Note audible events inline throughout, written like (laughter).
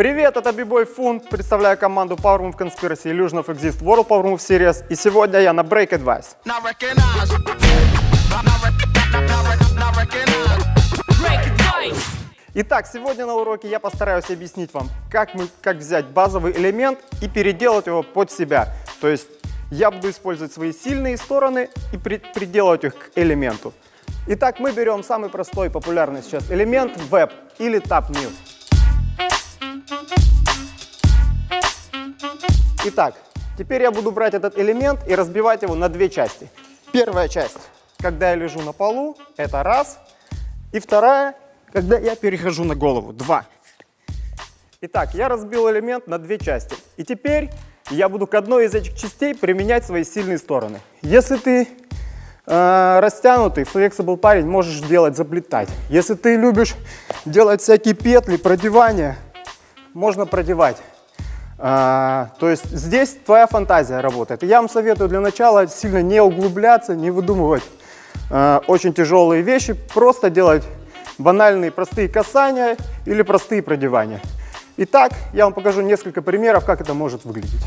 Привет, это Бибой Фунт. Представляю команду Power Move Conspiracy Illusion of Exist World Power Move Series. И сегодня я на Break Advice. Итак, сегодня на уроке я постараюсь объяснить вам, как, мы, как взять базовый элемент и переделать его под себя. То есть я буду использовать свои сильные стороны и при- приделать их к элементу. Итак, мы берем самый простой и популярный сейчас элемент веб или tap new. Итак, теперь я буду брать этот элемент и разбивать его на две части. Первая часть, когда я лежу на полу, это раз. И вторая, когда я перехожу на голову, два. Итак, я разбил элемент на две части. И теперь я буду к одной из этих частей применять свои сильные стороны. Если ты э, растянутый, flexible парень, можешь делать заплетать. Если ты любишь делать всякие петли, продевания, можно продевать. А, то есть здесь твоя фантазия работает. Я вам советую для начала сильно не углубляться, не выдумывать а, очень тяжелые вещи, просто делать банальные простые касания или простые продевания. Итак, я вам покажу несколько примеров, как это может выглядеть.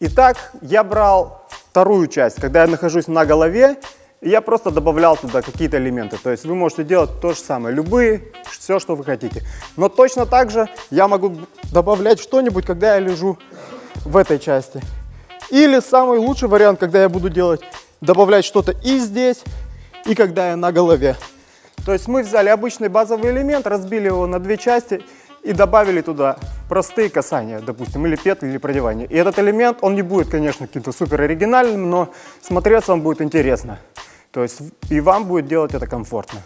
Итак, я брал вторую часть, когда я нахожусь на голове, я просто добавлял туда какие-то элементы. То есть вы можете делать то же самое, любые, все, что вы хотите. Но точно так же я могу добавлять что-нибудь, когда я лежу в этой части. Или самый лучший вариант, когда я буду делать, добавлять что-то и здесь, и когда я на голове. То есть мы взяли обычный базовый элемент, разбили его на две части и добавили туда простые касания, допустим, или петли, или продевания. И этот элемент, он не будет, конечно, каким-то супер оригинальным, но смотреться он будет интересно. То есть и вам будет делать это комфортно.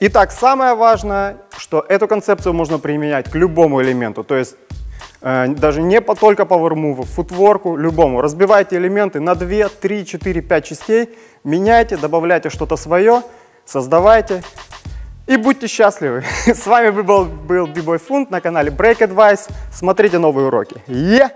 Итак, самое важное, что эту концепцию можно применять к любому элементу. То есть э, даже не по, только пауэрмуву, футворку, любому. Разбивайте элементы на 2, 3, 4, 5 частей, меняйте, добавляйте что-то свое, создавайте и будьте счастливы. (laughs) С вами был, был Бибой Фунт на канале Break Advice. Смотрите новые уроки. Yeah!